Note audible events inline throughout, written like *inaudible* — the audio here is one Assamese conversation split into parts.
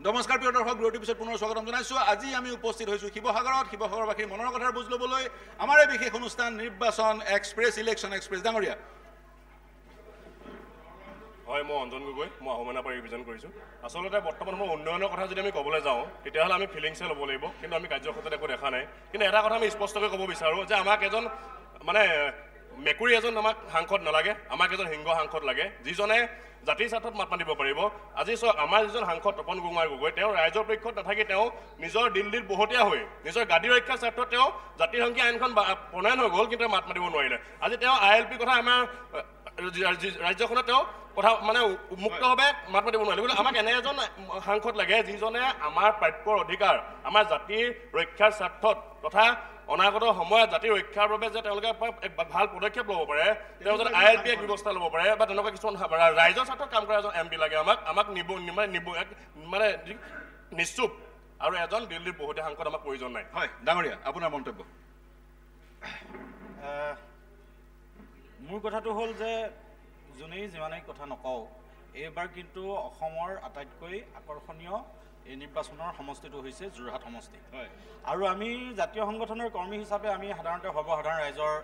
নমস্কাৰ প্ৰিয় দৰ্শক বিৰতিৰ পিছত পুনৰ স্বাগতম জনাইছোঁ। আজি আমি উপস্থিত হৈছোঁ শিৱসাগৰত। শিৱসাগৰবাসীৰ মনৰ কথাৰ বুজ ল'বলৈ আমাৰ এই বিশেষ অনুষ্ঠান নিৰ্বাচন এক্সপ্ৰেছ ইলেকশ্যন এক্সপ্ৰেছ। ডাঙৰীয়া। হয় মই অঞ্জন গগৈ মই আহোমেনা পৰা ৰিভিজন কৰিছোঁ। আচলতে বৰ্তমান সময়ত উন্নয়নৰ কথা যদি আমি ক'বলৈ যাওঁ তেতিয়াহ'লে আমি ফিলিংছে ল'ব লাগিব। কিন্তু আমি কাৰ্যক্ষেত্ৰত একো দেখা নাই। কিন্তু এটা কথা আমি স্পষ্টকৈ ক'ব বিচাৰোঁ যে আমাক এজন মানে মেকুৰী এজন আমাক সাংসদ নালাগে আমাক এজন সিংহ সাংসদ লাগে। যিজনে জাতিৰ স্বাৰ্থত মাত মাতিব পাৰিব। আজি চাওক আমাৰ যিজন সাংসদ তপন কুমাৰ গগৈ তেওঁ ৰাইজৰ পক্ষত নাথাকি তেওঁ নিজৰ দিল্লীত বহতীয়া হৈ নিজৰ গাদী ৰক্ষাৰ স্বাৰ্থত তেওঁ জাতিৰ সংখ্যা আইনখন প্ৰণয়ন হৈ গ'ল কিন্তু মাত মাতিব নোৱাৰিলে। আজি তেওঁ আই এল পিৰ কথা আমাৰ ৰাজ্যখনত তেওঁ কথা মানে মুক্তভাৱে মাত মাতিব নোৱাৰিলে গতিকে আমাক এনে এজন সাংসদ লাগে যিজনে আমাৰ প্ৰাপ্যৰ অধিকাৰ আমাৰ জাতিৰ ৰক্ষাৰ স্বাৰ্থত তথা অনাগত সময়ত জাতিৰ ৰক্ষাৰ বাবে যে তেওঁলোকে ভাল পদক্ষেপ ল'ব পাৰে তেওঁ যাতে আই এল পি এক ব্যৱস্থা ল'ব পাৰে বা তেনেকুৱা কিছুমান ৰাইজৰ স্বাৰ্থত কাম কৰা এজন এম পি লাগে আমাক আমাক নিব মানে নিব এক- মানে নিশ্চুপ। আৰু এজন দিল্লীৰ বহুতে সাংসদ আমাক প্ৰয়োজন নাই। হয় ডাঙৰীয়া আপোনাৰ মন্তব্য? মোৰ কথাটো হ'ল যে যোনেই যিমানেই কথা নকওঁ এইবাৰ কিন্তু অসমৰ আটাইতকৈ আকৰ্ষণীয় এই নিৰ্বাচনৰ সমষ্টিটো হৈছে যোৰহাট সমষ্টি। হয়। আৰু আমি জাতীয় সংগঠনৰ কৰ্মী হিচাপে আমি সাধাৰণতে সৰ্বসাধাৰণ ৰাইজৰ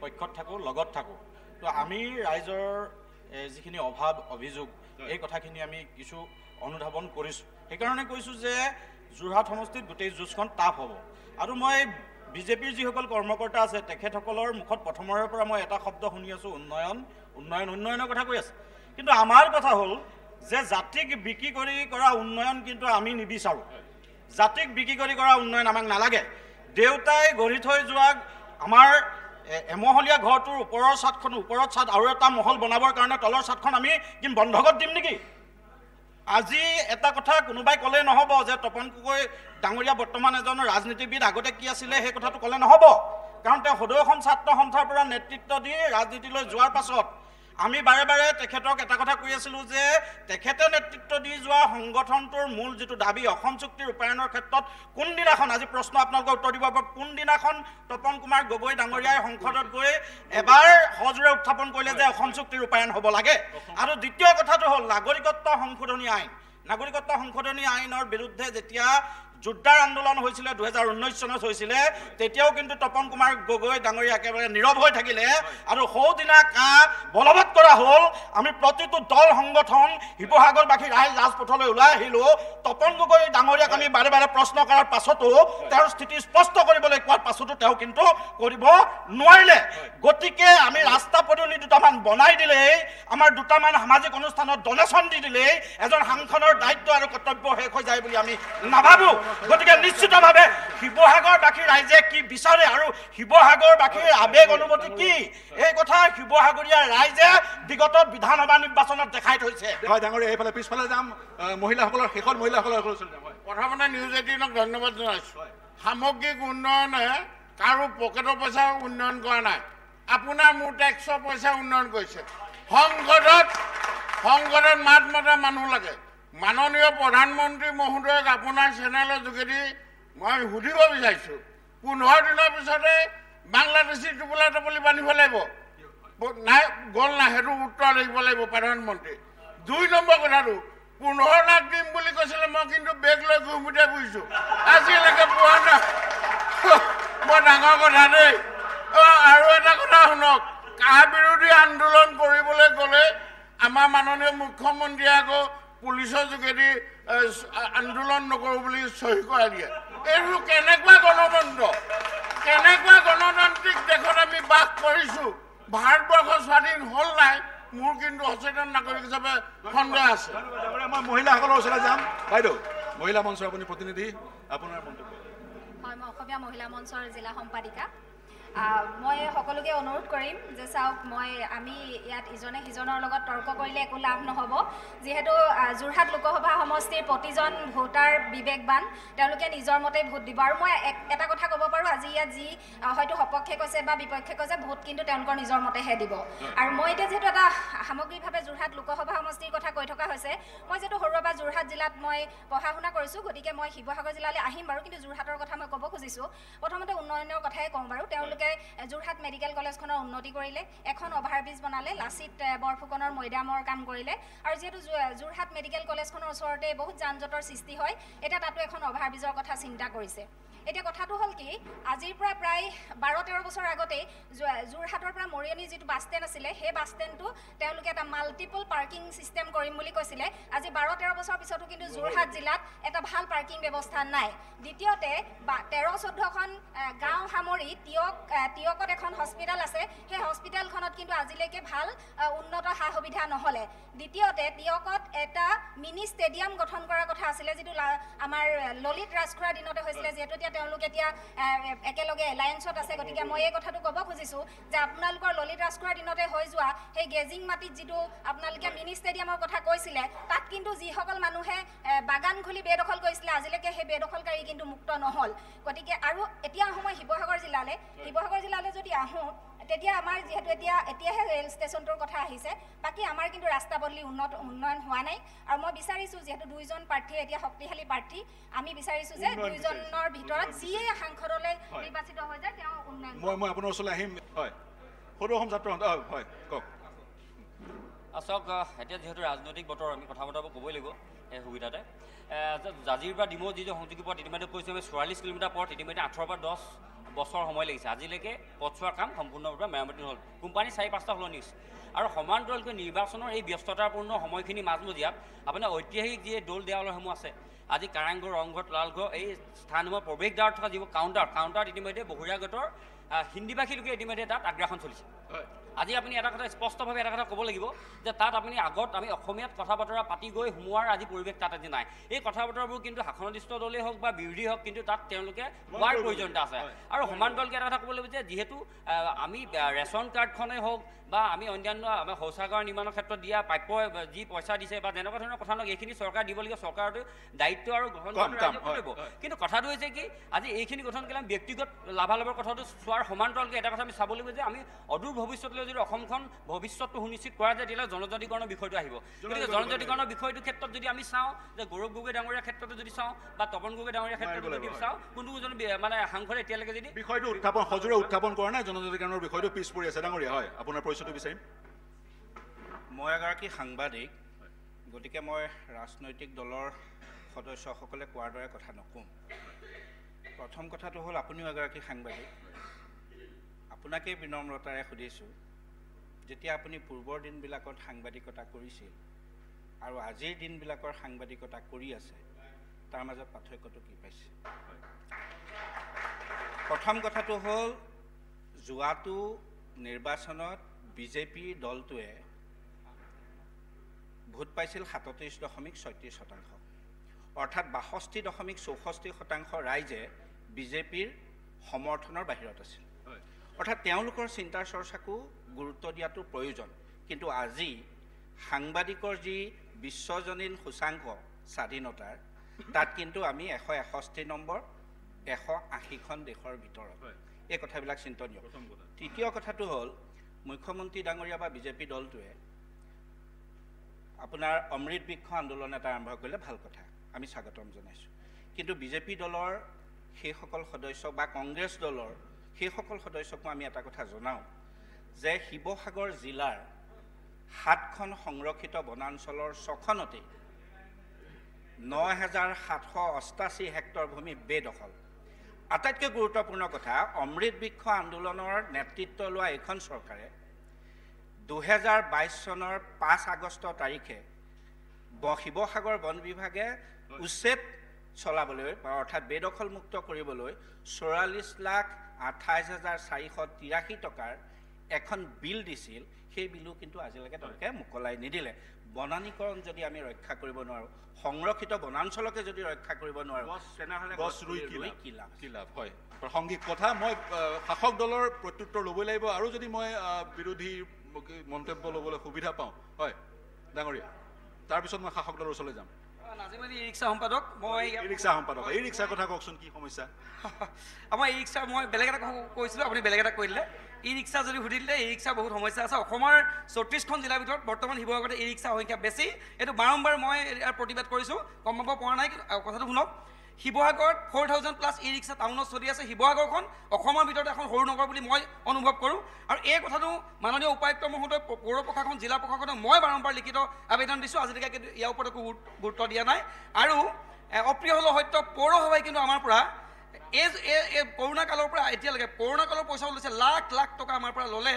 পক্ষত থাকোঁ লগত থাকোঁ। তো আমি ৰাইজৰ যিখিনি অভাৱ অভিযোগ এই কথাখিনি আমি কিছু অনুধাৱন কৰিছোঁ। সেইকাৰণে কৈছোঁ যে যোৰহাট সমষ্টিত গোটেই যুঁজখন টাফ হ'ব। আৰু মই বিজেপিৰ যিসকল কৰ্মকৰ্তা আছে তেখেতসকলৰ মুখত প্ৰথমৰে পৰা মই এটা শব্দ শুনি আছোঁ উন্নয়ন উন্নয়ন উন্নয়নৰ কথা কৈ আছে। কিন্তু আমাৰ কথা হ'ল যে জাতিক বিক্ৰী কৰি কৰা উন্নয়ন কিন্তু আমি নিবিচাৰোঁ। জাতিক বিক্ৰী কৰি কৰা উন্নয়ন আমাক নালাগে। দেউতাই গঢ়ি থৈ যোৱা আমাৰ এমহলীয়া ঘৰটোৰ ওপৰৰ চাদখন ওপৰত চাদ আৰু এটা মহল বনাবৰ কাৰণে তলৰ চাদখন আমি কি বন্ধকত দিম নেকি? আজি এটা কথা কোনোবাই ক'লে নহ'ব যে তপন গগৈ ডাঙৰীয়া বৰ্তমান এজন ৰাজনীতিবিদ আগতে কি আছিলে সেই কথাটো ক'লে নহ'ব। কাৰণ তেওঁ সদৌ অসম ছাত্ৰ সন্থাৰ পৰা নেতৃত্ব দি ৰাজনীতিলৈ যোৱাৰ পাছত আমি বাৰে বাৰে তেখেতক এটা কথা কৈ আছিলোঁ যে তেখেতে নেতৃত্ব দি যোৱা সংগঠনটোৰ মূল যিটো দাবী অসম চুক্তি ৰূপায়ণৰ ক্ষেত্ৰত কোনদিনাখন আজি প্ৰশ্ন আপোনালোকে উত্তৰ দিব পাৰিব কোনদিনাখন তপন কুমাৰ গগৈ ডাঙৰীয়াই সংসদত গৈ এবাৰ সজোৰে উত্থাপন কৰিলে যে অসম চুক্তি ৰূপায়ণ হ'ব লাগে। আৰু দ্বিতীয় কথাটো হ'ল নাগৰিকত্ব সংশোধনী আইন। নাগৰিকত্ব সংশোধনী আইনৰ বিৰুদ্ধে যেতিয়া জোৰদাৰ আন্দোলন হৈছিলে দুহেজাৰ ঊনৈছ চনত হৈছিলে তেতিয়াও কিন্তু তপন কুমাৰ গগৈ ডাঙৰীয়া একেবাৰে নীৰৱ হৈ থাকিলে। আৰু সৌদিনা কা বলবৎ কৰা হ'ল আমি প্ৰতিটো দল সংগঠন শিৱসাগৰবাসী ৰাইজ ৰাজপথলৈ ওলাই আহিলোঁ। তপন গগৈ ডাঙৰীয়াক আমি বাৰে বাৰে প্ৰশ্ন কৰাৰ পাছতো তেওঁৰ স্থিতি স্পষ্ট কৰিবলৈ কোৱাৰ পাছতো তেওঁ কিন্তু কৰিব নোৱাৰিলে। গতিকে আমি ৰাস্তা পদূলি দুটামান বনাই দিলেই আমাৰ দুটামান সামাজিক অনুষ্ঠানত ডনেশ্যন দি দিলেই এজন সাংসদৰ দায়িত্ব আৰু কৰ্তব্য শেষ হৈ যায় বুলি আমি নাভাবোঁ। গতিকে নিশ্চিতভাৱে শিৱসাগৰবাসী ৰাইজে কি বিচাৰে আৰু শিৱসাগৰবাসীৰ আৱেগ অনুভূতি কি? এই কথা শিৱসাগৰীয়া ৰাইজে বিগত বিধানসভা নিৰ্বাচনত দেখাই থৈছে। হয় ডাঙৰীয়া এইফালে পিছফালে যাম। মহিলাসকলৰ শেষত মহিলাসকলৰ প্ৰথমতে নিউজ এইটিনক ধন্যবাদ জনাইছোঁ। সামগ্ৰিক উন্নয়নে কাৰো পকেটৰ পইচা উন্নয়ন কৰা নাই। আপোনাৰ মোৰ টেক্সৰ পইচা উন্নয়ন কৰিছে। সংসদত সংসদত মাত মতা মানুহ লাগে। মাননীয় প্ৰধানমন্ত্ৰী মহোদয়ক আপোনাৰ চেনেলৰ যোগেদি মই সুধিব বিচাৰিছোঁ। পোন্ধৰ দিনৰ পিছতে বাংলাদেশী টোপোলা টপলি বান্ধিব লাগিব। নাই গ'ল নাই সেইটো উত্তৰ লাগিব লাগিব প্ৰধানমন্ত্ৰী। দুই নম্বৰ কথাটো পোন্ধৰ লাখ দিম বুলি কৈছিলে মই কিন্তু বেগ লৈ ঘুমুতে বুজিছোঁ আজিলৈকে পোৱা নাই। *laughs* বৰ ডাঙৰ কথা দেই। আৰু এটা কথা শুনক কা বিৰোধী আন্দোলন কৰিবলৈ গ'লে আমাৰ মাননীয় মুখ্যমন্ত্ৰীয়ে আকৌ পুলিচৰ যোগেদি আন্দোলন নকৰোঁ বুলি চহী কৰাই দিয়ে। এইটো কেনেকুৱা গণতন্ত্ৰ? কেনেকুৱা গণতান্ত্ৰিক দেশত আমি বাস কৰিছোঁ? ভাৰতবৰ্ষ স্বাধীন হ'ল নাই? মোৰ কিন্তু সচেতন নাগৰিক হিচাপে সন্দেহ আছে। মই মহিলাসকলৰ ওচৰলৈ যাম। বাইদেউ মহিলা মঞ্চৰ আপুনি প্ৰতিনিধি আপোনাৰ মন্তব্য। হয় মই অসমীয়া মহিলা মঞ্চৰ জিলা সম্পাদিকা। মই সকলোকে অনুৰোধ কৰিম যে চাওক মই আমি ইয়াত ইজনে সিজনৰ লগত তৰ্ক কৰিলে একো লাভ নহ'ব। যিহেতু যোৰহাট লোকসভা সমষ্টিৰ প্ৰতিজন ভোটাৰ বিবেকবান তেওঁলোকে নিজৰ মতে ভোট দিব। আৰু মই এটা কথা ক'ব পাৰোঁ আজি ইয়াত যি হয়তো সপক্ষে কৈছে বা বিপক্ষে কৈছে ভোট কিন্তু তেওঁলোকৰ নিজৰ মতেহে দিব। আৰু মই এতিয়া যিহেতু এটা সামগ্ৰিকভাৱে যোৰহাট লোকসভা সমষ্টিৰ কথা কৈ থকা হৈছে মই যিহেতু সৰুৰে পৰা যোৰহাট জিলাত মই পঢ়া শুনা কৰিছোঁ গতিকে মই শিৱসাগৰ জিলালৈ আহিম বাৰু কিন্তু যোৰহাটৰ কথা মই ক'ব খুজিছোঁ। প্ৰথমতে উন্নয়নৰ কথাই কওঁ বাৰু তেওঁলোকে তেওঁলোকে যোৰহাট মেডিকেল কলেজখনৰ উন্নতি কৰিলে এখন অভাৰব্ৰিজ বনালে লাচিত বৰফুকনৰ মৈদামৰ কাম কৰিলে। আৰু যিহেতু যোৰহাট মেডিকেল কলেজখনৰ ওচৰতে বহুত যান জঁটৰ সৃষ্টি হয় এতিয়া তাতো এখন অভাৰব্ৰিজৰ কথা চিন্তা কৰিছে। এতিয়া কথাটো হ'ল কি আজিৰ পৰা প্ৰায় বাৰ তেৰ বছৰ আগতেই যোৰহাটৰ পৰা মৰিয়নি যিটো বাছ ষ্টেণ্ড আছিলে সেই বাছ ষ্টেণ্ডটো তেওঁলোকে এটা মাল্টিপল পাৰ্কিং ছিষ্টেম কৰিম বুলি কৈছিলে। আজি বাৰ তেৰ বছৰ পিছতো কিন্তু যোৰহাট জিলাত এটা ভাল পাৰ্কিং ব্যৱস্থা নাই। দ্বিতীয়তে তেৰ চৈধ্যখন গাঁও সামৰি তিয়ক তিয়কত এখন হস্পিটেল আছে। সেই হস্পিটেলখনত কিন্তু আজিলৈকে ভাল উন্নত সা সুবিধা নহ'লে। দ্বিতীয়তে তিয়কত এটা মিনি ষ্টেডিয়াম গঠন কৰাৰ কথা আছিলে যিটো আমাৰ ললিত ৰাজখোৱাৰ দিনতে হৈছিলে যিহেতু এতিয়া তেওঁলোক এতিয়া একেলগে এলায়েন্সত আছে। গতিকে মই এই কথাটো ক'ব খুজিছোঁ যে আপোনালোকৰ ললিত ৰাজখোৱাৰ দিনতে হৈ যোৱা সেই গেজিং মাটিত যিটো আপোনালোকে মিনি ষ্টেডিয়ামৰ কথা কৈছিলে তাত কিন্তু যিসকল মানুহে বাগান খুলি বেদখল কৰিছিলে আজিলৈকে সেই বেদখলকাৰী কিন্তু মুক্ত নহ'ল। গতিকে আৰু এতিয়া আহোঁ মই শিৱসাগৰ জিলালৈ। শিৱসাগৰ জিলালৈ যদি আহোঁ তেতিয়া আমাৰ যিহেতু এতিয়া এতিয়াহে ৰেল ষ্টেচনটোৰ কথা আহিছে বাকী আমাৰ কিন্তু ৰাস্তা পদূলি উন্নত উন্নয়ন হোৱা নাই। আৰু মই বিচাৰিছোঁ যিহেতু দুইজন প্ৰাৰ্থী এতিয়া শক্তিশালী প্ৰাৰ্থী আমি বিচাৰিছোঁ যে দুইজনৰ ভিতৰত যিয়ে সাংসদলৈ। নিৰ্বাচিত হৈ যায় তেওঁ উন্নয়ন মই মই আপোনাৰ ওচৰলৈ আহিম। হয়। সদৌ অসম ছাত্ৰ সন্থা হয়, কওক। চাওক আহ, এতিয়া যিহেতু ৰাজনৈতিক বতৰ আমি কথা বতৰাবোৰ ক'বই লাগিব সেই সুবিধাতে। জাজিৰ পৰা ডিমৌ যি যে সংযোগী পথ ইতিমধ্যে কৈছোঁ আমি চৌৰাল্লিছ কিলোমিটাৰ পথ ইতিমধ্যে আঠৰ পৰা দহ বছৰ সময় লাগিছে। আজিলৈকে পথছোৱাৰ কাম সম্পূৰ্ণৰূপে মেৰামতি নহ'ল। কোম্পানী চাৰি পাঁচটা সলনি হৈছে। আৰু সমান্তৰালকৈ নিৰ্বাচনৰ এই ব্যস্ততাপূৰ্ণ সময়খিনি মাজমজিয়াত আপোনাৰ ঐতিহাসিক যি দৌল দেৱালয়সমূহ আছে আজি কাৰেংঘৰ ৰংঘৰ তলালঘৰ এই স্থানসমূহৰ প্ৰৱেশদ্বাৰত থকা যিবোৰ কাউণ্টাৰ কাউণ্টাৰত ইতিমধ্যে আহ, হিন্দীভাষী লোকে ইতিমধ্যে তাত আগ্ৰাসন চলিছে। আজি আপুনি এটা কথা স্পষ্টভাৱে এটা কথা ক'ব লাগিব যে তাত আপুনি আগত আমি অসমীয়াত কথা বতৰা পাতি গৈ সোমোৱাৰ আজি পৰিৱেশ তাত আজি নাই। এই কথা বতৰাবোৰ কিন্তু শাসননিষ্ঠ দলেই হওক বা বিৰোধী হওক কিন্তু তাত তেওঁলোকে কোৱাৰ প্ৰয়োজনীয়তা আছে। আৰু সমান্তৰালকৈ এটা কথা ক'ব লাগিব যে যিহেতু আমি ৰেচন কাৰ্ডখনেই হওক বা আমি অন্যান্য আমাৰ শৌচাগাৰ নিৰ্মাণৰ ক্ষেত্ৰত দিয়া প্ৰাপ্য যি পইচা দিছে বা তেনেকুৱা ধৰণৰ কথা নকয় এইখিনি চৰকাৰ দিবলগীয়া চৰকাৰটো দায়িত্ব আৰু গ্ৰহণ কৰিব। কিন্তু কথাটো হৈছে কি আজি এইখিনি গঠন কৰিলে আমি ব্যক্তিগত লাভালাভৰ কথাটো চোৱাৰ সমান্তৰালকৈ এটা কথা আমি চাব লাগিব যে আমি অদূৰ ভৱিষ্যতলৈ যদি অসমখন ভৱিষ্যতটো সুনিশ্চিত কৰা যায় তেতিয়াহ'লে জনজাতিকৰণৰ বিষয়টো আহিব। গতিকে জনজাতিকৰণৰ বিষয়টোৰ ক্ষেত্ৰত যদি আমি চাওঁ যে গৌৰৱ গগৈ ডাঙৰীয়াৰ ক্ষেত্ৰতো যদি চাওঁ বা তপন গগৈ ডাঙৰীয়াৰ ক্ষেত্ৰতো যদি চাওঁ কোনো বি- মানে সাংসদে এতিয়ালৈকে যদি বিষয়টো উত্থাপন সজোৰে উত্থাপন কৰা নাই জনজাতিকৰণৰ বিষয়টো পিছ পৰি আছে। ডাঙৰীয়া হয় আপোনাৰ পৰিচয়টো বিচাৰিম। মই এগৰাকী সাংবাদিক গতিকে মই ৰাজনৈতিক দলৰ সদস্যসকলে কোৱাৰ দৰে কথা নকওঁ। প্ৰথম কথাটো হ'ল আপুনিও এগৰাকী সাংবাদিক। আপোনাকেই বিনম্ৰতাৰে সুধিছোঁ যেতিয়া আপুনি পূৰ্বৰ দিনবিলাকত সাংবাদিকতা কৰিছিল আৰু আজিৰ দিনবিলাকৰ সাংবাদিকতা কৰি আছে তাৰ মাজত পাৰ্থক্যটো কি পাইছে? প্ৰথম কথাটো হ'ল যোৱাটো নিৰ্বাচনত বিজেপি দলটোৱে ভোট পাইছিল সাতত্ৰিছ দশমিক ছয়ত্ৰিছ শতাংশ। অৰ্থাৎ বাষষ্ঠি দশমিক চৌষষ্ঠি শতাংশ ৰাইজে বিজেপিৰ সমৰ্থনৰ বাহিৰত আছিল। হয়। অৰ্থাৎ তেওঁলোকৰ চিন্তাৰ চৰ্চাকো গুৰুত্ব দিয়াটো প্ৰয়োজন। কিন্তু আজি সাংবাদিকৰ যি বিশ্বজনীন সূচাংক স্বাধীনতাৰ তাত কিন্তু আমি এশ এষষ্ঠি নম্বৰ এশ আশীখন দেশৰ ভিতৰত। এই কথাবিলাক চিন্তনীয়। তৃতীয় কথাটো হ'ল মুখ্যমন্ত্ৰী ডাঙৰীয়া বা বিজেপি দলটোৱে আপোনাৰ অমৃত বৃক্ষ আন্দোলন এটা আৰম্ভ কৰিলে ভাল কথা। আমি স্বাগতম জনাইছোঁ। কিন্তু বিজেপি দলৰ সেইসকল সদস্য বা কংগ্ৰেছ দলৰ সেইসকল সদস্যকো আমি এটা কথা জনাওঁ যে শিৱসাগৰ জিলাৰ সাতখন সংৰক্ষিত বনাঞ্চলৰ ছখনতেই ন হেজাৰ সাতশ অষ্টাশী হেক্টৰ ভূমি বেদখল। আটাইতকৈ গুৰুত্বপূৰ্ণ কথা অমৃত বৃক্ষ আন্দোলনৰ নেতৃত্ব লোৱা এইখন চৰকাৰে দুহেজাৰ বাইছ চনৰ পাঁচ আগষ্ট তাৰিখে শিৱসাগৰ বন বিভাগে উচ্ছেদ চলাবলৈ বা অৰ্থাৎ বেদখলমুক্ত কৰিবলৈ চৌৰাল্লিছ লাখ আঠাইছ হাজাৰ চাৰিশ তিৰাশী টকাৰ এখন বিল দিছিল। সেই বিলো কিন্তু আজিলৈকে তেওঁলোকে মোকলাই নিদিলে। বনানীকৰণ যদি আমি ৰক্ষা কৰিব নোৱাৰোঁ সংৰক্ষিত বনাঞ্চলকে যদি ৰক্ষা কৰিব নোৱাৰোঁ তেনেহ'লে গছ ৰুই কি লাভ? কি লাভ? কি লাভ? হয়। প্ৰাসংগিক কথা মই শাসক দলৰ প্ৰত্যুত্তৰ ল'বই লাগিব আৰু যদি মই বিৰোধী মন্তব্য ল'বলৈ সুবিধা পাওঁ। হয় ডাঙৰীয়া। তাৰপিছত মই শাসক দলৰ ওচৰলৈ যাম। নাজিম আলী ই ৰিক্সা সম্পাদক মই ই ৰিক্সা সম্পাদক এই ৰিক্সাৰ কথা কওকচোন কি সমস্যা আমাৰ ই ৰিক্সা মই বেলেগ এটা কথা কৈছিলোঁ আপুনি বেলেগ এটা কৈ দিলে ই ৰিক্সা যদি সুধি দিলে ই ৰিক্সা বহুত সমস্যা আছে অসমৰ চৌত্ৰিছখন জিলাৰ ভিতৰত বৰ্তমান শিৱসাগৰতে ই ৰিক্সাৰ সংখ্যা বেছি এইটো বাৰম্বাৰ মই ইয়াৰ প্ৰতিবাদ কৰিছোঁ কমাব পৰা নাই কথাটো শুনক শিৱসাগৰত four thousand plus e rickshaw টাউনত চলি আছে। শিৱসাগৰখন অসমৰ ভিতৰত এখন সৰু নগৰ বুলি মই অনুভৱ কৰোঁ। আৰু এই কথাটো মাননীয় উপায়ুক্ত মহোদয় পৌৰ প্ৰশাসন জিলা প্ৰশাসনক মই বাৰম্বাৰ লিখিত আবেদন দিছোঁ। আজিলৈকে কিন্তু ইয়াৰ ওপৰত একো গুৰুত- গুৰুত্ব দিয়া নাই। আৰু অপ্ৰিয় হ'লেও সত্য পৌৰসভাই কিন্তু আমাৰ পৰা এই এই- কৰোণা কালৰ পৰা এতিয়ালৈকে কৰোণা কালৰ পইচাও লৈছে লাখ লাখ টকা আমাৰ পৰা ল'লে।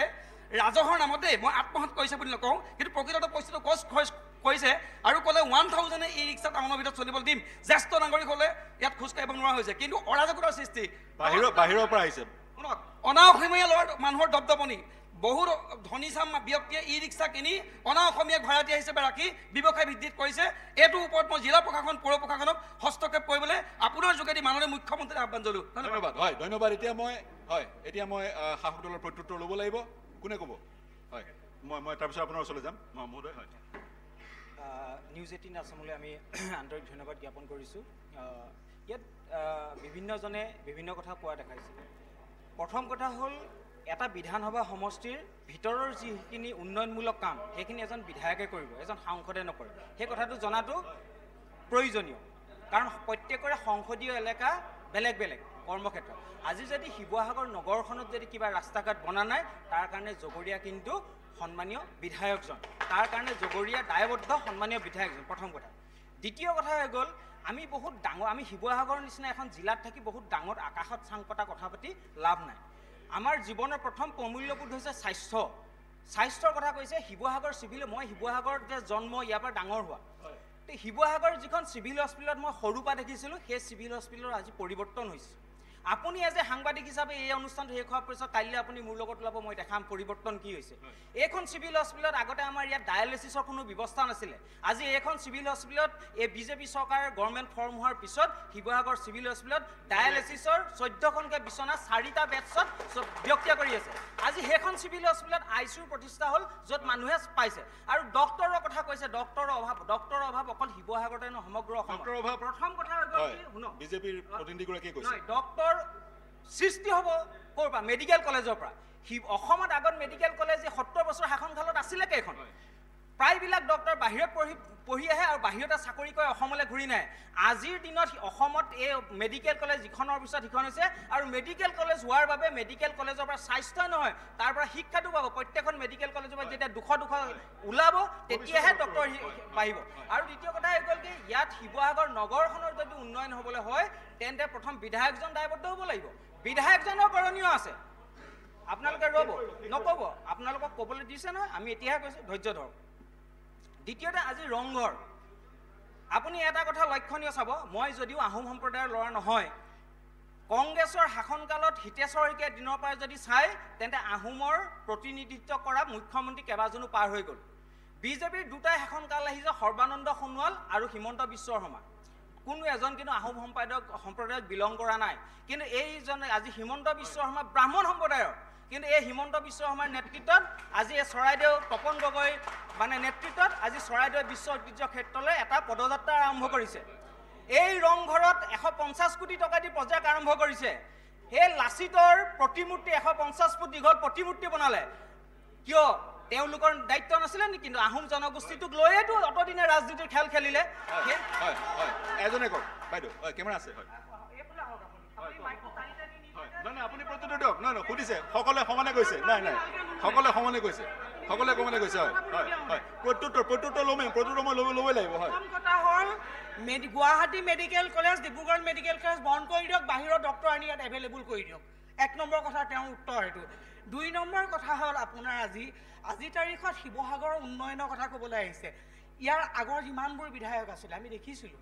ৰাজহৰ নামতে মই আত্মসাত কৰিছে বুলি নকওঁ কিন্তু প্ৰকৃততে পইচাটো কচ খৰচ কৰিছে আৰু ক'লে ওৱান থাউজেণ্ডে ই ৰিক্সা টাউনৰ ভিতৰত চলিবলৈ দিম। জ্যেষ্ঠ নাগৰিক হ'লে ইয়াত খোজকাঢ়িব নোৱাৰা হৈছে। কিন্তু অৰাজকতাৰ সৃষ্টি। বাহিৰৰ বাহিৰৰ পৰা আহিছে। শুনক অনা অসমীয়া ল'ৰা মানুহৰ দপদপনি। বহুত ধনী চাম ব্যক্তিয়ে ই ৰিক্সা কিনি অনা অসমীয়া ভাড়াতীয়া হিচাপে ৰাখি ব্যৱসায় বৃদ্ধিত কৰিছে। এইটোৰ ওপৰত মই জিলা প্ৰশাসন পৌৰ প্ৰশাসনক হস্তক্ষেপ কৰিবলৈ আপোনাৰ যোগেদি মাননীয় মুখ্যমন্ত্ৰীক আহ্বান জনালোঁ। ধন্যবাদ। হয় ধন্যবাদ। এতিয়া মই হয় এতিয়া মই শাসক দলৰ প্ৰত্যুত্তৰ ল'ব লাগিব। কোনে ক'ব? হয় মই মই তাৰপিছত আপোনাৰ ওচৰলৈ যাম। মহোদয় হয়। নিউজ এইটিন আছামলৈ আমি *clears throat* আন্তৰিক ধন্যবাদ জ্ঞাপন কৰিছোঁ। ইয়াত বিভিন্নজনে বিভিন্ন কথা কোৱা দেখাইছে প্ৰথম কথা হ'ল এটা বিধানসভা সমষ্টিৰ ভিতৰৰ যিখিনি উন্নয়নমূলক কাম সেইখিনি এজন বিধায়কে কৰিব এজন সাংসদে নকৰে। সেই কথাটো জনাটো প্ৰয়োজনীয় কাৰণ প্ৰত্যেকৰে সংসদীয় এলেকা বেলেগ বেলেগ কৰ্মক্ষেত্ৰ। আজি যদি শিৱসাগৰ নগৰখনত যদি কিবা ৰাস্তা ঘাট বনা নাই তাৰ কাৰণে জগৰীয়া কিন্তু সন্মানীয় বিধায়কজন। তাৰ কাৰণে জগৰীয়া দায়বদ্ধ সন্মানীয় বিধায়কজন প্ৰথম কথা। দ্বিতীয় কথা হৈ গ'ল আমি বহুত ডাঙৰ আমি শিৱসাগৰৰ নিচিনা এখন জিলাত থাকি বহুত ডাঙৰ আকাশত চাং পতা কথা পাতি লাভ নাই। আমাৰ জীৱনৰ প্ৰথম প্ৰমূল্যবোধ হৈছে স্বাস্থ্য। স্বাস্থ্যৰ কথা কৈছে শিৱসাগৰ চিভিল মই শিৱসাগৰত যে জন্ম ইয়াৰ পৰা ডাঙৰ হোৱা। তে শিৱসাগৰ যিখন চিভিল হস্পিটেলত মই সৰুৰ পৰা দেখিছিলোঁ সেই চিভিল হস্পিটেলৰ আজি পৰিৱৰ্তন হৈছে। আপুনি এজ এ সাংবাদিক হিচাপে এই অনুষ্ঠানটো শেষ হোৱাৰ পিছত কাইলৈ আপুনি মোৰ লগত ওলাব মই দেখাম পৰিৱৰ্তন কি হৈছে। এইখন চিভিল হস্পিটেলত আগতে আমাৰ ইয়াত ডায়েলিচিছৰ কোনো ব্যৱস্থা নাছিলে। আজি এইখন চিভিল হস্পিটেলত এই বিজেপি চৰকাৰৰ গভৰ্ণমেণ্ট ফৰ্ম হোৱাৰ পিছত শিৱসাগৰ চিভিল হস্পিটেলত ডায়েলিচিছৰ চৈধ্যখনকৈ বিচনা চাৰিটা বেডছত ব্যক্তি কৰি আছে। আজি সেইখন চিভিল হস্পিটেলত আই চি ইউৰ প্ৰতিষ্ঠা হ'ল য'ত মানুহে পাইছে। আৰু ডক্তৰৰ কথা কৈছে ডক্তৰৰ অভাৱ ডক্তৰৰ অভাৱ অকল শিৱসাগৰতে নহয় সমগ্ৰ অভাৱ প্ৰথম কথা হৈ সৃষ্টি হ'ব ক'ৰ পৰা? মেডিকেল কলেজৰ পৰা। সি অসমত আগত মেডিকেল কলেজ সত্তৰ বছৰ শাসনকালত আছিলে কেইখন? প্ৰায়বিলাক ডক্তৰ বাহিৰত পঢ়ি পঢ়ি আহে আৰু বাহিৰতে চাকৰি কৰে অসমলৈ ঘূৰি নাহে। আজিৰ দিনত অসমত এই মেডিকেল কলেজ ইখনৰ পিছত সিখন হৈছে আৰু মেডিকেল কলেজ হোৱাৰ বাবে মেডিকেল কলেজৰ পৰা স্বাস্থ্যই নহয় তাৰ পৰা শিক্ষাটো পাব। প্ৰত্যেকখন মেডিকেল কলেজৰ পৰা যেতিয়া দুশ দুশ ওলাব তেতিয়াহে ডক্তৰ বাঢ়িব। আৰু দ্বিতীয় কথা হৈ গ'ল কি ইয়াত শিৱসাগৰ নগৰখনৰ যদি উন্নয়ন হ'বলৈ হয় তেন্তে প্ৰথম বিধায়কজন দায়বদ্ধ হ'ব লাগিব। বিধায়কজনৰ কৰণীয় আছে। আপোনালোকে ৰ'ব নক'ব। আপোনালোকক ক'বলৈ দিছে নহয় আমি এতিয়াহে কৈছোঁ ধৈৰ্য ধৰক। দ্বিতীয়তে আজি ৰংঘৰ আপুনি এটা কথা লক্ষণীয় চাব মই যদিও আহোম সম্প্ৰদায়ৰ ল'ৰা নহয় কংগ্ৰেছৰ শাসনকালত হিতেশ্বৰ শইকীয়াৰ দিনৰ পৰা যদি চাই তেন্তে আহোমৰ প্ৰতিনিধিত্ব কৰা মুখ্যমন্ত্ৰী কেইবাজনো পাৰ হৈ গ'ল। বিজেপিৰ দুটাই শাসনকাল আহিছে সৰ্বানন্দ সোণোৱাল আৰু হিমন্ত বিশ্ব শৰ্মা। কোনো এজন কিন্তু আহোম সম্প্ৰদায়ক সম্প্ৰদায়ক বিলং কৰা নাই। কিন্তু এইজন আজি হিমন্ত বিশ্ব শৰ্মা ব্ৰাহ্মণ সম্প্ৰদায়ৰ। কিন্তু এই হিমন্ত বিশ্ব শৰ্মাৰ নেতৃত্বত আজি এই চৰাইদেউ তপন গগৈ মানে নেতৃত্বত আজি চৰাইদেউ বিশ্ব ঐতিহ্য ক্ষেত্ৰলৈ এটা পদযাত্ৰা আৰম্ভ কৰিছে। এই ৰংঘৰত এশ পঞ্চাছ কোটি টকা দি প্ৰজেক্ট আৰম্ভ কৰিছে। সেই লাচিতৰ প্ৰতিমূৰ্তি এশ পঞ্চাছ ফুট দীঘল প্ৰতিমূৰ্তি বনালে। কিয়? তেওঁলোকৰ দায়িত্ব নাছিলে নেকি কিন্তু আহোম জনগোষ্ঠীটোক লৈয়েতো অতদিনে ৰাজনীতিৰ খেল খেলিলে। এজনে কওক। বাইদেউ হয় কেমেৰা আছে হয়। আপুনি প্ৰত্যুত্তৰ দিয়ক। নাই নাই সুধিছে। সকলোৱে সমানে কৈছে। নাই নাই। সকলোৱে সমানে কৈছে। সকলোৱে সমানে কৈছে হয় হয় প্ৰত্যুত্তৰ প্ৰত্যুত্তৰ প্ৰত্যুত্তৰ মই ল'ব ল'বই লাগিব হয়। Guwahati medical college Dibrugarh medical college বন্ধ কৰি দিয়ক বাহিৰৰ ডক্তৰ আনি ইয়াত এভেইলেবল কৰি দিয়ক। এক নম্বৰ কথা তেওঁৰ উত্তৰ সেইটো। দুই নম্বৰ কথা হ'ল আপোনাৰ আজি আজিৰ তাৰিখত শিৱসাগৰৰ উন্নয়নৰ কথা ক'বলৈ আহিছে। ইয়াৰ আগৰ যিমানবোৰ বিধায়ক আছিলে আমি দেখিছিলোঁ।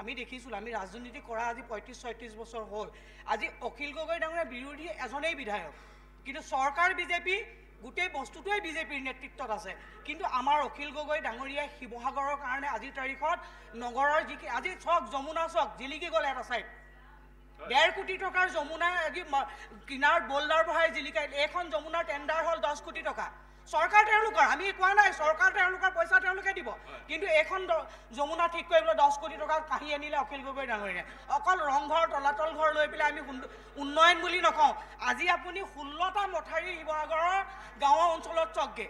আমি দেখিছিলোঁ আমি ৰাজনীতি কৰা আজি পঁয়ত্ৰিছ ছয়ত্ৰিছ বছৰ হ'ল। আজি অখিল গগৈ ডাঙৰীয়া বিৰোধী এজনেই বিধায়ক। কিন্তু চৰকাৰ বিজেপি গোটেই বস্তুটোৱেই বিজেপিৰ নেতৃত্বত আছে। কিন্তু আমাৰ অখিল গগৈ ডাঙৰীয়াই শিৱসাগৰৰ কাৰণে আজিৰ তাৰিখত নগৰৰ যি আজি চক যমুনা চক জিলিকি গ'ল এটা ছাইড ডেৰ কোটি টকাৰ যমুনা আজি কিনাৰত বল্ডাৰ বহাই জিলিকাই এইখন যমুনাৰ টেণ্ডাৰ হ'ল দহ কোটি টকা। চৰকাৰ তেওঁলোকৰ আমি কোৱা নাই চৰকাৰ তেওঁলোকৰ পইচা তেওঁলোকে দিব। কিন্তু এইখন যমুনা ঠিক কৰিবলৈ দহ কোটি টকা কাঢ়ি আনিলে অখিল গগৈ ডাঙৰীয়াই। অকল ৰংঘৰ তলাতল ঘৰ লৈ পেলাই আমি উন্নয়ন বুলি নকওঁ। আজি আপুনি ষোল্লটা মথাউৰি শিৱসাগৰৰ গাঁৱৰ অঞ্চলত চকগে।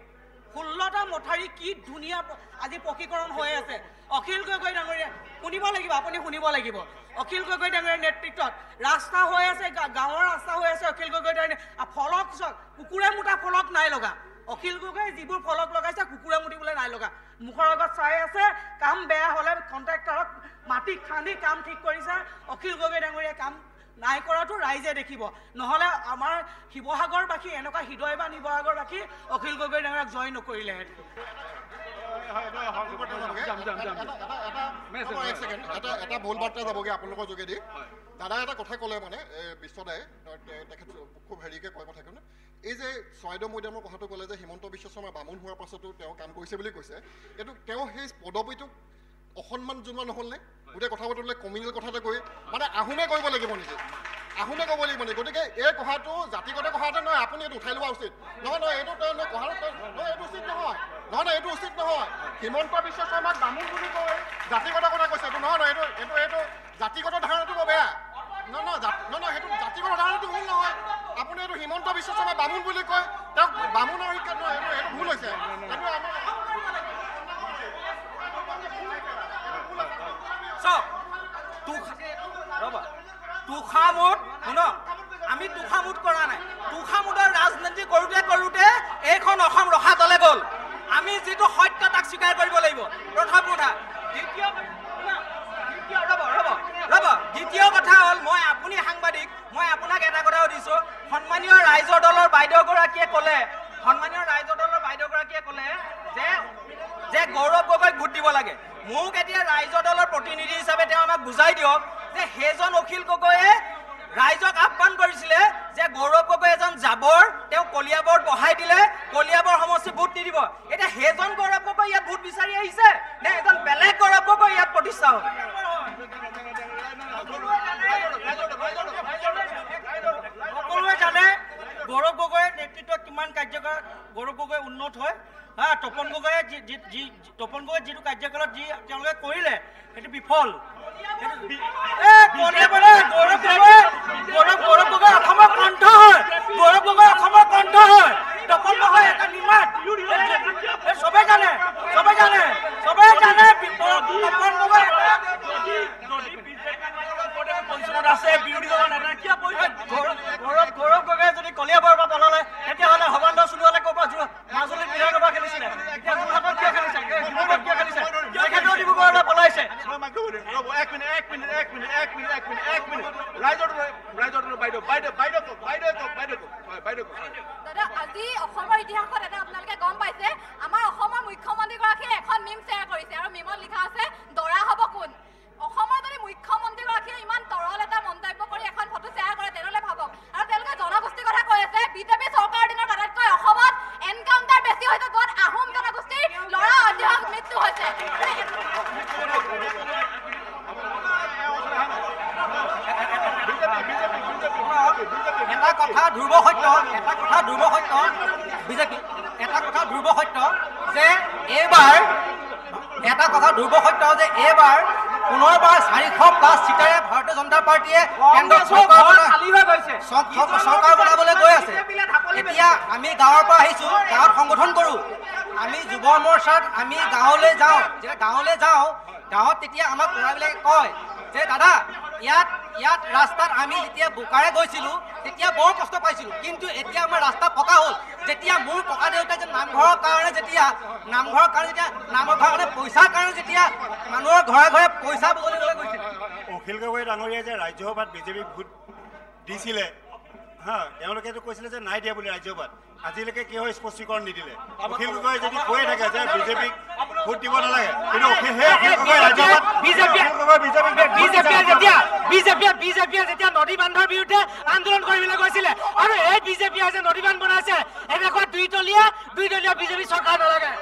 ষোল্লটা মথাউৰি কি ধুনীয়া আজি পকীকৰণ হৈ আছে। অখিল গগৈ ডাঙৰীয়া শুনিব লাগিব আপুনি শুনিব লাগিব। অখিল গগৈ ডাঙৰীয়াৰ নেতৃত্বত ৰাস্তা হৈ আছে গাঁৱৰ ৰাস্তা হৈ আছে অখিল গগৈ ডাঙৰীয়া। ফলক চাওক কুকুৰে মোটা ফলক নাই লগা। অখিল গগৈ যিবোৰ ফলক লগাইছে কুকুৰে মুতিবলৈ নাই লগা। মুখৰ আগত চাই আছে কাম বেয়া হ'লে কণ্ট্ৰেক্টৰক মাটি খান্দি কাম ঠিক কৰিছে। অখিল গগৈ ডাঙৰীয়াই কাম নাই কৰাটো ৰাইজে দেখিব। নহ'লে আমাৰ শিৱসাগৰবাসী এনেকুৱা হৃদয়বান শিৱসাগৰবাসী অখিল গগৈ ডাঙৰীয়াক বাৰ্তা যাবগৈ আপোনালোকৰ যোগেদি। দাদা এটা কথা ক'লে মানে বিশ্বদাই তেখেত খুব হেৰিকে কয় কথাখিনি। এই যে চৰাইদেউ মৈদামৰ কথাটো ক'লে যে হিমন্ত বিশ্ব শৰ্মা বামুণ হোৱাৰ পাছতো তেওঁ কাম কৰিছে বুলি কৈছে এইটো তেওঁ সেই পদবীটোক অসন্মান জনোৱা নহ'লনে গোটেই কথা বতৰালৈ কমিউনেল কথা এটা কৈ মানে আহোমে কৰিব লাগিব নেকি? আহোমে ক'ব লাগিব নেকি? গতিকে এই কথাটো জাতিগত কথা এটা নহয় আপুনি এইটো উঠাই লোৱা উচিত। নহয় নহয় এইটো তেওঁ নহয় এইটো উচিত নহয়। নহয় নহয় এইটো উচিত নহয়। হিমন্ত বিশ্ব শৰ্মাক বামুণ বুলি কৈ জাতিগত কথা কৈছে। এইটো নহয় নহয় এইটো এইটো এইটো জাতিগত ধাৰণাটো বৰ বেয়া। নহয় নহয় নহয় সেইটো জাতিগত ধাৰণাটো ভুল নহয়। আপুনি এইটো হিমন্ত বিশ্ব শৰ্মা বামুণ বুলি কয় তেওঁক বামুণৰ শিক্ষাত নহয় এইটো এইটো ভুল হৈছে। এইটো আমাৰ চাওক তুষা ৰ'ব তুষামুদ শুনক আমি তুষামুদ কৰা নাই। তুষামুদৰ ৰাজনীতি কৰোঁতে কৰোঁতে এইখন অসম ৰসাতলে গ'ল। আমি যিটো সত্য তাক স্বীকাৰ কৰিব লাগিব। প্ৰথম কথা দ্বিতীয় ৰ'ব ৰ'ব ৰ'ব দ্বিতীয় কথা হ'ল মই আপুনি সাংবাদিক মই আপোনাক এটা কথা সুধিছোঁ সন্মানীয় ৰাইজৰ দলৰ বাইদেউগৰাকীয়ে ক'লে সন্মানীয় ৰাইজৰ দলৰ বাইদেউগৰাকীয়ে ক'লে যে যে গৌৰৱ গগৈক ভোট দিব লাগে। মোক এতিয়া ৰাইজৰ দলৰ প্ৰতিনিধি হিচাপে তেওঁ আমাক বুজাই দিয়ক যে সেইজন অখিল গগৈয়ে ৰাইজক আহ্বান কৰিছিলে যে গৌৰৱ গগৈ এজন জাবৰ তেওঁ কলিয়াবৰত বহাই দিলে কলিয়াবৰ সমষ্টি ভোট নিদিব। এতিয়া সেইজন গৌৰৱ গগৈ ইয়াত ভোট বিচাৰি আহিছে নে এজন বেলেগ গৌৰৱ গগৈ ইয়াত প্ৰতিষ্ঠা জানে গৌৰৱ গগৈৰ নেতৃত্বত কিমান কাৰ্যকাল গৌৰৱ গগৈ উন্নত হয় হা তপন গগৈয়ে যি তপন গগৈ যিটো কাৰ্যকালত যি তেওঁলোকে কৰিলে সেইটো বিফল। সেইটো বি- এ, ক'লে মানে গৌৰৱ গগৈ গৌৰৱ গৌৰৱ গগৈ অসমৰ কণ্ঠ হয় গৌৰৱ গগৈ অসমৰ কণ্ঠ হয়। তপন গগৈ এটা নিমাত এই চবেই জানে চবেই জানে চবেই জানে তপন গগৈ পজিশ্যনত আছে বিৰোধী নেতা কিয় গৌৰৱ গৌৰৱ গৌৰৱ গগৈয়ে যদি কলিয়াবৰৰ পৰা পলালে তেতিয়াহ'লে সৰ্বানন্দ সোণোৱালে ক'ৰ পৰা মাজুলীত বিধানসভা খেলিছিলে। এতিয়া যোৰহাটত কিয় খেলিছে? ডিব্ৰুগড়ত কিয় খেলিছে? তেখেতেও ডিব্ৰুগড়লৈ পলাইছে? দাদা আজি অসমৰ ইতিহাসত এটা আপোনালোকে গম পাইছে। আমাৰ অসমৰ মুখ্যমন্ত্ৰীগৰাকীয়ে এখন মিম শ্বেয়াৰ কৰিছে আৰু মিমত লিখা আছে দৰা হ'ব কোন অসমৰ যদি মুখ্যমন্ত্ৰীগৰাকীয়ে ইমান তৰল এটা মন্তব্য কৰি এখন ফটো শ্বেয়াৰ কৰে তেনেহ'লে ভাবক আৰু তেওঁলোকে জনগোষ্ঠীৰ কথা কৈ আছে বিজেপি চৰকাৰৰ দিনত আটাইতকৈ অসমত এনকাউণ্টাৰ বেছি হৈছে য'ত আহোম জনগোষ্ঠীৰ ল'ৰা ঐতিহাসিক মৃত্যু হৈছে এটা কথা ধ্ৰুৱ সত্য এটা কথা ধ্ৰুৱ সত্য বিজেপি এটা কথা ধ্ৰুৱ সত্য যে এইবাৰ এটা কথা ধ্ৰুৱ সত্য যে এইবাৰ পুনৰবাৰ চাৰিশ প্লাছ চিটাৰে ভাৰতীয় জনতা পাৰ্টীয়ে কেন্দ্ৰত চৰকাৰ বনাই- চ- চ- চৰকাৰ বনাবলৈ গৈ আছে এতিয়া আমি গাঁৱৰ পৰা আহিছোঁ গাঁৱত সংগঠন কৰোঁ আমি যুৱ মৰ্চাত আমি গাঁৱলৈ যাওঁ। যেতিয়া গাঁৱলৈ যাওঁ গাঁৱত তেতিয়া আমাক ল'ৰাবিলাকে কয় যে দাদা ইয়াত ইয়াত ৰাস্তাত আমি যেতিয়া বোকাৰে গৈছিলোঁ তেতিয়া বৰ কষ্ট পাইছিলোঁ। কিন্তু এতিয়া আমাৰ ৰাস্তা পকা হ'ল। যেতিয়া মোৰ ককা দেউতাই যে নামঘৰৰ কাৰণে যেতিয়া নামঘৰৰ কাৰণে যেতিয়া নামঘৰৰ কাৰণে পইচাৰ কাৰণে যেতিয়া মানুহৰ ঘৰে ঘৰে পইচা বুটলিবলৈ গৈছিল। অখিল গগৈ ডাঙৰীয়াই যে ৰাজ্যসভাত বিজেপিক ভোট দিছিলে হা তেওঁলোকেতো কৈছিলে যে নাই দিয়া বুলি ৰাজ্যসভাত। আজিলৈকে কিয় স্পষ্টীকৰণ নিদিলে? অখিল গগৈ যদি কৈয়ে থাকে যে বিজেপিক ভোট দিব নালাগে কিন্তু অখিল সেই অখিল গগৈ ৰাজ্যসভাত বিজেপিয়ে অখিল গগৈ বিজেপিক বিজেপিয়ে যেতিয়া বিজেপিয়ে বিজেপিয়ে যেতিয়া নদী বান্ধৰ বিৰুদ্ধে আন্দোলন কৰিবলৈ গৈছিলে আৰু এই বিজেপিয়ে যে নদী বান্ধ বনাইছে এনেকুৱা দুইতলীয়া দুইতলীয়া বিজেপি চৰকাৰ নালাগে।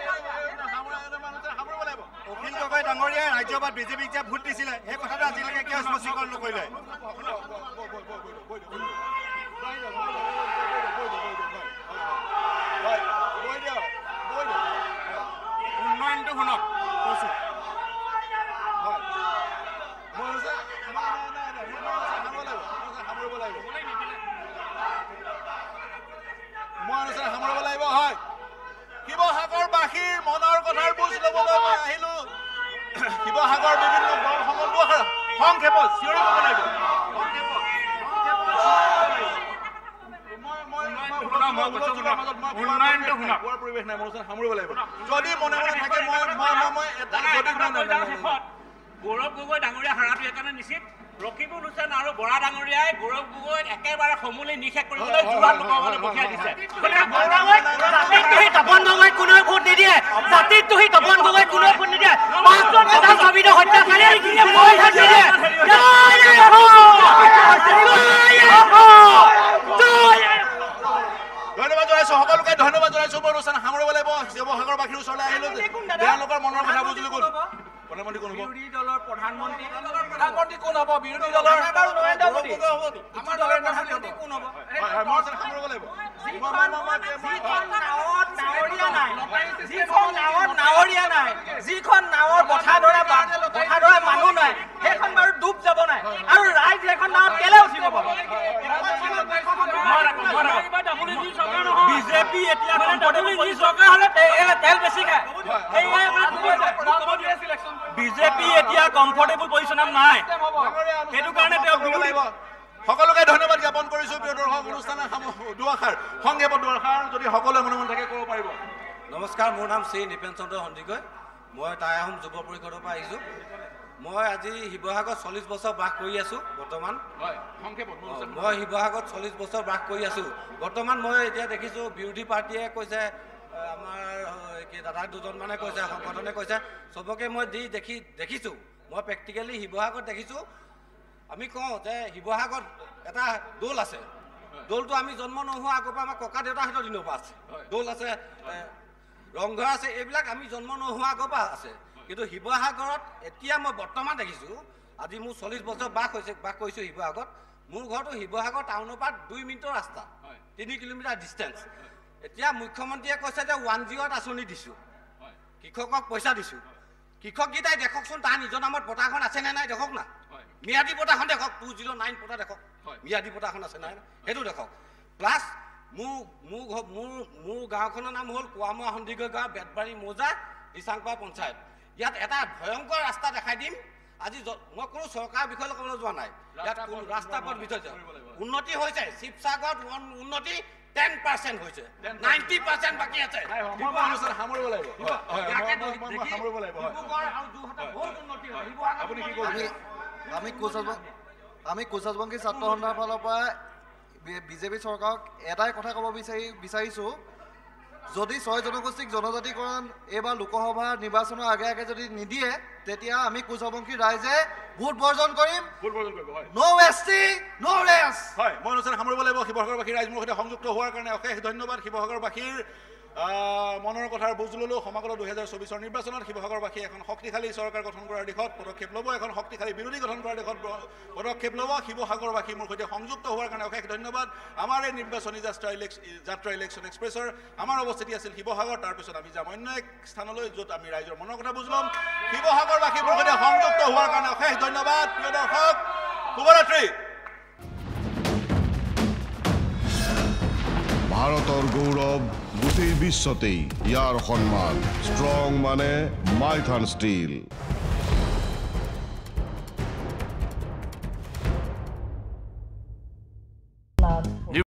অখিল গগৈ ডাঙৰীয়াই ৰাজ্যসভাত বিজেপিক যে ভোট দিছিলে সেই কথাটো আজিলৈকে কিয় স্পষ্টীকৰণ নকৰিলে? উন্নয়নটো শুনক কৈছোঁ মই আলোচনা সামৰিব লাগিব হয়। কি শিৱসাগৰবাসীৰ মনৰ কথাৰ বুজ ল'বলৈ মই আহিলো। শিৱসাগৰ বিভিন্ন দল সমন্বয় সংক্ষেপত চিঞৰি ক'ব লাগিব উন্নয়নটো শুনা পৰিৱেশ নাই মই সামৰিব লাগিব যদি মনে মনে থাকে মই মই মই মই এটা যদি গৌৰৱ গগৈ ডাঙৰীয়া হৰাটো সেইকাৰণে নিশ্চিত ৰকিবুল হুছেইন আৰু বৰা ডাঙৰীয়াই গৌৰৱ গগৈক একেবাৰে সমূলি নিষেধ কৰিবলৈ যোৰহাট লোকসভালৈ পঠিয়াই দিছে তপন কোনেও ভোট নিদিয়ে জাতিত তুহি তপন গগৈ কোনেও ভোট নিদিয়ে পাঁচজন নেতা স্বামীত হত্যাকাৰী কোনেও ভোট নিদিয়ে জয় আই অসম! জয় আই অসম! জয় আই ধন্যবাদ জনাইছো সকলোকে ধন্যবাদ জনাইছো মই অনুষ্ঠান সামৰিব লাগিব শিৱসাগৰবাসীৰ ওচৰলৈ আহিলো তেওঁলোকৰ মনৰ কথা বুজিলো কোন প্ৰধানমন্ত্ৰী কোন হ'ব বিৰোধী দলৰ প্ৰধানমন্ত্ৰী প্ৰধানমন্ত্ৰী কোন হ'ব বিৰোধী দলৰ আমাৰ দলৰ প্ৰধানমন্ত্ৰী কোন হ'ব মই সামৰিব লাগিব যিখন নাৱত নাৱৰীয়া নাই নাৱৰ বঠা ধৰা বঠা ধৰা মানুহ নাই সেইখন বাৰু ডুব যাব নাই আৰু ৰাইজ সেইখন নাৱত কেলে উঠিব বাৰু বিজেপি এতিয়া কমফৰ্টেবল বিজেপি এতিয়া পজিশ্যনত নাই। সেইটো কাৰণে তেওঁ বিৰোধী সকলোকে ধন্যবাদ জ্ঞাপন কৰিছো প্ৰিয় দৰ্শক। অনুষ্ঠানৰ সাম- দুআষাৰ সংক্ষেপত দুআষাৰ যদি সকলোৱে মনে মনে থাকে ক'ব পাৰিব। নমস্কাৰ মোৰ নাম শ্ৰী নিপেন চন্দ্ৰ সন্দিকৈ। মই টাই আহোম যুৱ পৰিষদৰ পৰা আহিছোঁ। মই আজি শিৱসাগৰত চল্লিছ বছৰ বাস কৰি আছোঁ বৰ্তমান। মই শিৱসাগৰত চল্লিছ বছৰ বাস কৰি আছোঁ। বৰ্তমান মই এতিয়া দেখিছোঁ বিৰোধী পাৰ্টীয়ে কৈছে আমাৰ দাদা দুজনমানে কৈছে সংগঠনে কৈছে চবকে মই দি দেখি দেখিছোঁ। মই প্ৰেক্টিকেলি শিৱসাগৰত দেখিছোঁ। আমি কওঁ যে শিৱসাগৰত এটা দৌল আছে। দৌলটো আমি জন্ম নোহোৱা আগৰ পৰা আমাৰ ককা দেউতাহঁতৰ দিনৰ পৰা আছে। দৌল আছে ৰংঘৰ আছে এইবিলাক আমি জন্ম নোহোৱা আগৰ পৰা আছে। কিন্তু শিৱসাগৰত এতিয়া মই বৰ্তমান দেখিছোঁ আজি মোৰ চল্লিছ বছৰ বাস হৈছে বাস কৰিছোঁ শিৱসাগৰত মোৰ ঘৰটো শিৱসাগৰ টাউনৰ পৰা দুই মিনিটৰ ৰাস্তা তিনি কিলোমিটাৰ ডিষ্টেঞ্চ এতিয়া মুখ্যমন্ত্ৰীয়ে কৈছে যে ওৱান জিঅ'ত আঁচনি দিছোঁ। কৃষকক পইচা দিছোঁ। কৃষককেইটাই দেখকচোন তাৰ নিজৰ নামত বঁটাখন আছেনে নাই দেখক না। ম্যাদী বঁটাখন দেখক টু জিৰ' নাইন বঁটা দেখক। ম্যাদী বঁটাখন আছে নাই? সেইটো দেখক। প্লাছ মোৰ মোৰ ঘৰ মোৰ মোৰ গাঁওখনৰ নাম হ'ল কোৱামৰা সন্দিকৈ গাঁও বেতবাৰী মৌজা দিচাংপা পঞ্চায়ত। ইয়াত এটা ভয়ংকৰ ৰাস্তা দেখাই দিম। আজি মই কোনো চৰকাৰৰ বিষয়ে ক'বলৈ যোৱা নাই। ইয়াত কোনো ৰাস্তা পথ বিষয় উন্নতি হৈছে। শিৱসাগৰত উন- উন্নতি টেন পাৰ্চেণ্ট হৈছে। নাইণ্টি পাৰ্চেণ্ট বাকী আছে। সামৰিব লাগিব। আমি আমি ছাত্ৰ সন্থাৰ ফালৰ পৰা বিজেপি চৰকাৰক এটাই কথা ক'ব বিচাৰি বিচাৰিছোঁ। যদি ছয় জনগোষ্ঠীক জনজাতিকৰণ এইবাৰ লোকসভা নিৰ্বাচনৰ আগে আগে যদি নিদিয়ে তেতিয়া আমি কোচাবংশী ৰাইজে ভোট বৰ্জন কৰিম। হয়। ন' এছ টি ন' ৰেছ হয় মই অনুষ্ঠান সামৰিব লাগিব শিৱসাগৰবাসীৰ ৰাইজ মোৰ সৈতে সংযুক্ত হোৱাৰ কাৰণে অশেষ ধন্যবাদ শিৱসাগৰবাসীৰ। মনৰ কথাৰ বুজ ল'লোঁ। সমাগত দুহেজাৰ চৌবিছৰ নিৰ্বাচনত শিৱসাগৰবাসীয়ে এখন শক্তিশালী চৰকাৰ গঠন কৰাৰ দিশত পদক্ষেপ ল'ব এখন শক্তিশালী বিৰোধী গঠন কৰাৰ দিশত পদক্ষেপ ল'ব। শিৱসাগৰবাসী মোৰ সৈতে সংযুক্ত হোৱাৰ কাৰণে অশেষ ধন্যবাদ। আমাৰ এই নিৰ্বাচনী যাত্ৰা ইলেক্স যাত্ৰা ইলেকশ্যন এক্সপ্ৰেছৰ আমাৰ অৱস্থিতি আছিল শিৱসাগৰ। তাৰপিছত আমি যাম অন্য এক স্থানলৈ য'ত আমি ৰাইজৰ মনৰ কথা বুজ ল'ম। শিৱসাগৰবাসী মোৰ সৈতে সংযুক্ত হোৱাৰ কাৰণে অশেষ ধন্যবাদ। প্ৰিয় দৰ্শক শুভৰাত্ৰি। ভাৰতৰ গৌৰৱ গোটেই বিশ্বতেই ইয়াৰ সন্মান ষ্ট্ৰং মানে মাইথান ষ্টীল।